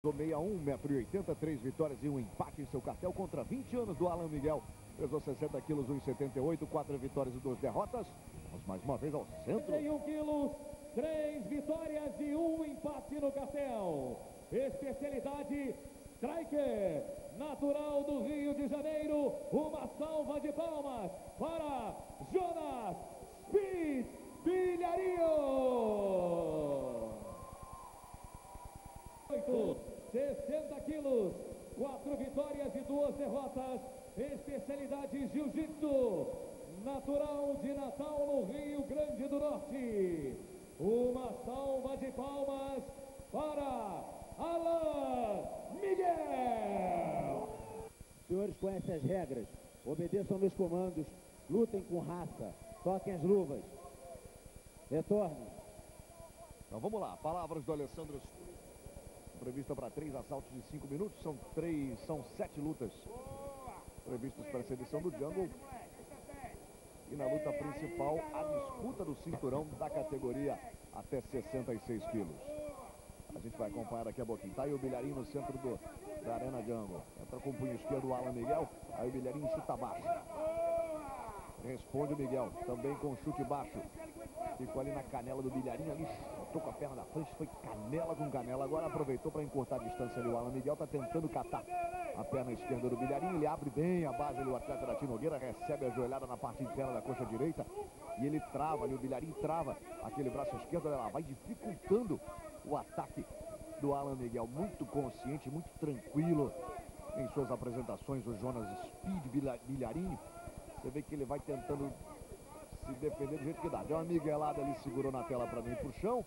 61, 1,80m, 3 vitórias e um empate em seu cartel contra 20 anos do Alan Miguel. Pesou 60 quilos, 1,78, 4 vitórias e 2 derrotas. Vamos mais uma vez ao centro. 31 quilos, 3 vitórias e um empate no cartel. Especialidade Striker, natural do Rio de Janeiro. Uma salva de palmas para Jonas Speed Bilharinho. 60 quilos, 4 vitórias e 2 derrotas. Especialidade Jiu-Jitsu, natural de Natal no Rio Grande do Norte. Uma salva de palmas para Alan Miguel. Os senhores conhecem as regras, obedeçam meus comandos, lutem com raça, toquem as luvas. Retornem. Então vamos lá, palavras do Alessandro prevista para três assaltos de cinco minutos, são três, são sete lutas previstas para essa edição do Jungle. E na luta principal, a disputa do cinturão da categoria até 66 quilos. A gente vai acompanhar daqui a pouquinho. Tá aí o Bilharinho no centro do, da Arena Jungle. Entra com o punho esquerdo o Alan Miguel. Aí o Bilharinho chuta baixo. Responde o Miguel, também com chute baixo. Ficou ali na canela do Bilharinho, ali chutou com a perna da frente, foi canela com canela. Agora aproveitou para encurtar a distância ali. O Alan Miguel está tentando catar a perna esquerda do Bilharinho. Ele abre bem a base ali, o atleta da Tinogueira, recebe a joelhada na parte interna da coxa direita. E ele trava ali, o Bilharinho trava aquele braço esquerdo. Ela vai dificultando o ataque do Alan Miguel. Muito consciente, muito tranquilo em suas apresentações, o Jonas Speed Bilharinho. Você vê que ele vai tentando se defender do jeito que dá. Deu uma miguelada ali, segurou na tela para mim pro chão.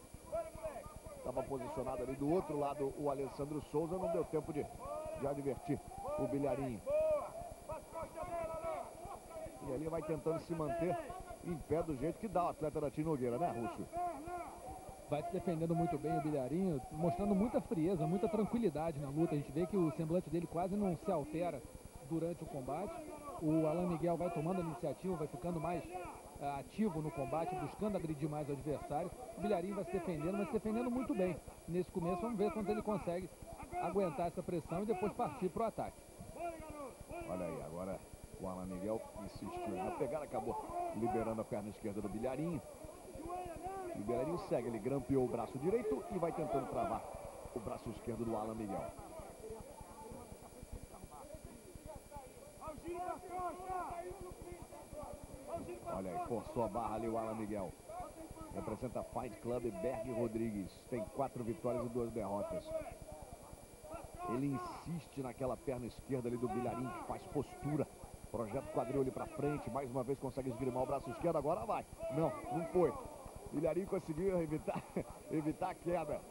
Estava posicionado ali do outro lado o Alessandro Souza. Não deu tempo de, de advertir o Bilharinho. E ali vai tentando se manter em pé do jeito que dá o atleta da Tinogueira, né, Rússio? Vai se defendendo muito bem o Bilharinho, mostrando muita frieza, muita tranquilidade na luta. A gente vê que o semblante dele quase não se altera durante o combate. O Alan Miguel vai tomando a iniciativa, vai ficando mais uh, ativo no combate, buscando agredir mais o adversário. O Bilharinho vai se defendendo, mas se defendendo muito bem. Nesse começo, vamos ver quando ele consegue aguentar essa pressão e depois partir para o ataque. Olha aí, agora o Alan Miguel insistiu na pegada, acabou liberando a perna esquerda do Bilharinho. O Bilharinho segue, ele grampeou o braço direito e vai tentando travar o braço esquerdo do Alan Miguel. Olha aí, forçou a barra ali o Alan Miguel. Representa Fight Club Berg Rodrigues. Tem quatro vitórias e duas derrotas. Ele insiste naquela perna esquerda ali do Bilharinho, que faz postura. Projeta o quadril ali pra frente. Mais uma vez consegue esgrimar o braço esquerdo. Agora vai. Não, não foi. Bilharinho conseguiu evitar, evitar a queda.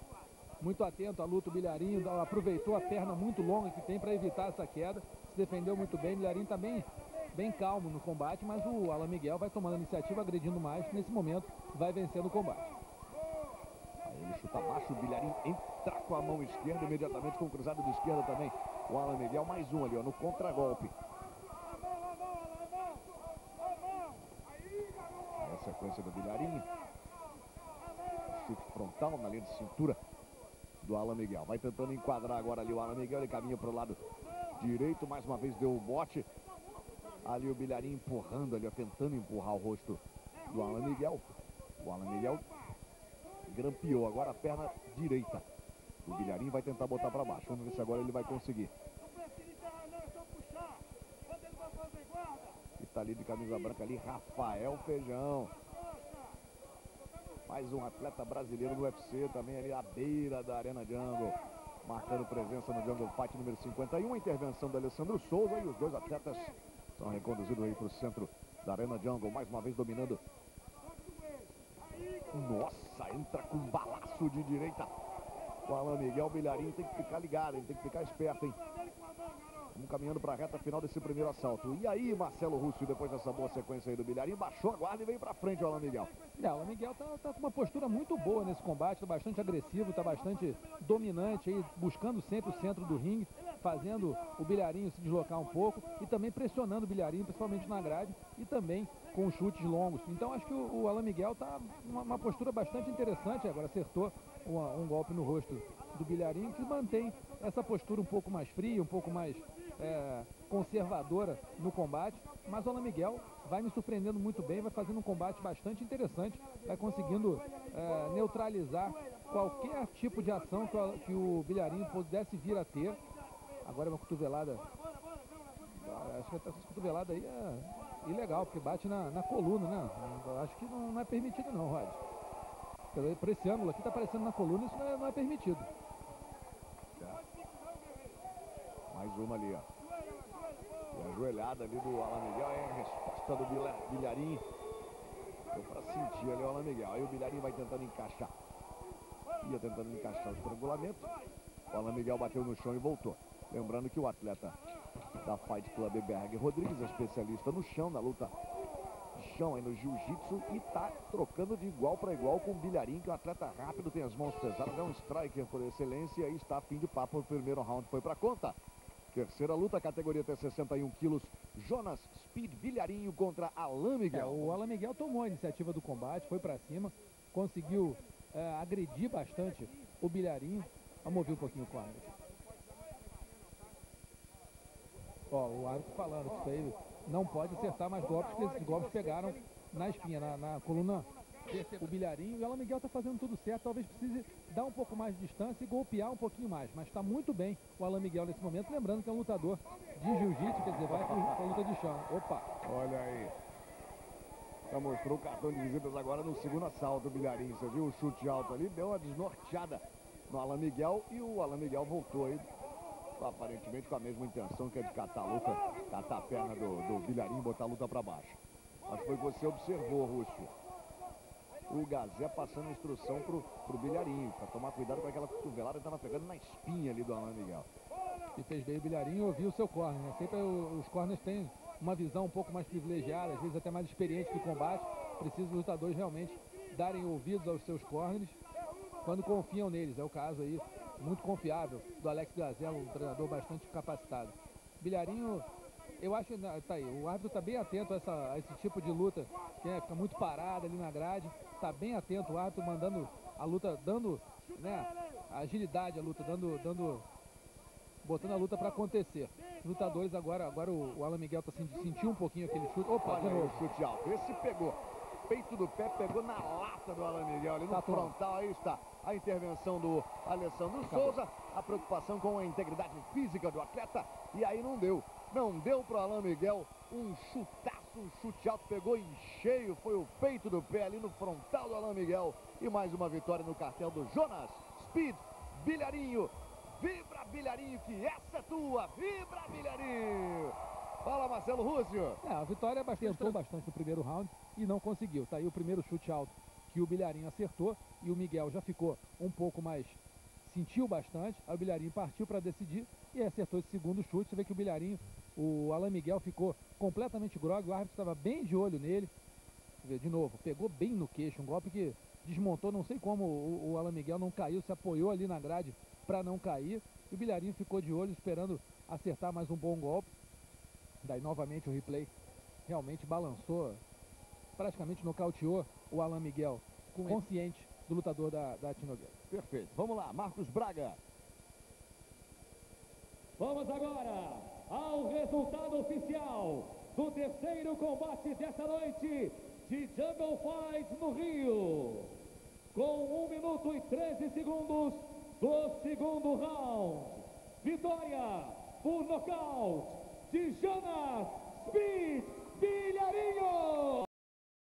Muito atento à luta o Bilharinho. Aproveitou a perna muito longa que tem para evitar essa queda. Se defendeu muito bem. Bilharinho também bem calmo no combate, mas o Alan Miguel vai tomando a iniciativa, agredindo mais. Nesse momento, vai vencendo o combate. Aí ele chuta baixo, o Bilharinho entra com a mão esquerda, imediatamente com o cruzado de esquerda também. O Alan Miguel, mais um ali, ó, no contragolpe. Aí a sequência do Bilharinho. Chute frontal na linha de cintura do Alan Miguel. Vai tentando enquadrar agora ali o Alan Miguel, ele caminha para o lado direito, mais uma vez deu o bote. Ali o Bilharinho empurrando ali, ó, tentando empurrar o rosto do Alan Miguel. O Alan Miguel grampeou agora a perna direita. O Bilharinho vai tentar botar para baixo. Vamos ver se agora ele vai conseguir. E tá ali de camisa branca ali, Rafael Feijão. Mais um atleta brasileiro no UFC, também ali à beira da Arena Jungle. Marcando presença no Jungle Fight número 51. A intervenção do Alessandro Souza e os dois atletas são reconduzidos aí para o centro da Arena Jungle. Mais uma vez dominando. Nossa, entra com balaço de direita. O Alan Miguel Bilharinho tem que ficar ligado, tem que ficar esperto, hein? Vamos caminhando para a reta final desse primeiro assalto. E aí, Marcelo Russo, depois dessa boa sequência aí do Bilharinho, baixou a guarda e veio para frente o Alan Miguel. É, o Alan Miguel tá, tá, com uma postura muito boa nesse combate, tá bastante agressivo, tá bastante dominante aí, buscando sempre o centro do ringue, fazendo o Bilharinho se deslocar um pouco e também pressionando o Bilharinho, principalmente na grade, e também com chutes longos. Então acho que o, o Alan Miguel tá numa uma postura bastante interessante, agora acertou uma, um golpe no rosto do Bilharinho, que mantém essa postura um pouco mais fria, um pouco mais é, conservadora no combate, mas o Alan Miguel vai me surpreendendo muito bem, vai fazendo um combate bastante interessante, vai conseguindo é, neutralizar qualquer tipo de ação que o, que o Bilharinho pudesse vir a ter. Agora é uma cotovelada, acho que essa cotovelada aí é ilegal, porque bate na, na coluna, né? Acho que não, não é permitido não, Rod. Por esse ângulo aqui está aparecendo na coluna, isso não é, não é permitido. Mais uma ali, ó. E a joelhada ali do Alan Miguel é a resposta do Bilharim. Deu pra sentir ali o Alan Miguel. Aí o Bilharim vai tentando encaixar. Ia tentando encaixar o estrangulamento. O Alan Miguel bateu no chão e voltou. Lembrando que o atleta da Fight Club Berg Rodrigues é especialista no chão, na luta chão aí no jiu-jitsu e tá trocando de igual para igual com o Bilharim, que é um atleta rápido, tem as mãos pesadas, é um striker por excelência e está a fim de papo. O primeiro round foi para conta. Terceira luta, categoria até 61 quilos. Jonas Speed Bilharinho contra Alain Miguel. É, o Alain Miguel tomou a iniciativa do combate, foi para cima, conseguiu é, agredir bastante o Bilharinho. Vamos ouvir um pouquinho o quadro. Ó, o árbitro falando que isso aí não pode acertar mais golpes, porque esses golpes pegaram na espinha, na, na coluna o bilharinho. E o Alan Miguel está fazendo tudo certo, talvez precise dar um pouco mais de distância e golpear um pouquinho mais. Mas está muito bem o Alan Miguel nesse momento, lembrando que é um lutador de jiu-jitsu, quer dizer, vai para luta de chão. Opa! Olha aí. Já mostrou o cartão de visitas agora no segundo assalto do bilharinho. Você viu o chute alto ali, deu uma desnorteada no Alan Miguel e o Alan Miguel voltou aí aparentemente com a mesma intenção que é de catar a luta, catar a perna do, do bilharinho e botar a luta para baixo. Acho que foi você observou, Rússio o Gazé passando a instrução pro, pro Bilharinho, para tomar cuidado com aquela cotovelada que estava pegando na espinha ali do Alain Miguel. E fez bem o Bilharinho ouvir o seu corner, né? Sempre os corners têm uma visão um pouco mais privilegiada, às vezes até mais experiente do combate. Precisa os lutadores realmente darem ouvidos aos seus corners quando confiam neles. É o caso aí, muito confiável, do Alex Gazé, um treinador bastante capacitado. Bilharinho eu acho, tá aí, o árbitro está bem atento a, essa, a, esse tipo de luta, que é, fica muito parado ali na grade, está bem atento o árbitro mandando a luta, dando, né, agilidade à luta, dando, dando, botando a luta para acontecer. Os lutadores agora, agora o, o Alan Miguel tá sentiu um pouquinho aquele chute. Opa, Olha de novo. chute alto. Esse pegou. Peito do pé pegou na lata do Alan Miguel ali no tá frontal. Aí está a intervenção do Alessandro Acabou. Souza. A preocupação com a integridade física do atleta. E aí não deu. Não deu para Alain Miguel um chutaço, um chute alto, pegou em cheio, foi o peito do pé ali no frontal do Alain Miguel. E mais uma vitória no cartel do Jonas Speed Bilharinho. Vibra Bilharinho, que essa é tua! Vibra Bilharinho! Fala Marcelo Rússio. É, a vitória tentou bastante no primeiro round e não conseguiu. Tá aí o primeiro chute alto que o Bilharinho acertou e o Miguel já ficou um pouco mais sentiu bastante, aí o Bilharinho partiu para decidir e acertou esse segundo chute. Você vê que o Bilharinho, o Alain Miguel ficou completamente grogue, o árbitro estava bem de olho nele. De novo, pegou bem no queixo, um golpe que desmontou, não sei como o, o Alain Miguel não caiu, se apoiou ali na grade para não cair. E o Bilharinho ficou de olho esperando acertar mais um bom golpe. Daí novamente o replay realmente balançou, praticamente nocauteou o Alain Miguel, consciente do lutador da, da Tinogueira. Perfeito. Vamos lá, Marcos Braga. Vamos agora ao resultado oficial do terceiro combate dessa noite de Jungle Fight no Rio. Com 1 minuto e 13 segundos do segundo round. Vitória por nocaute Tijuana Speed Vilariño.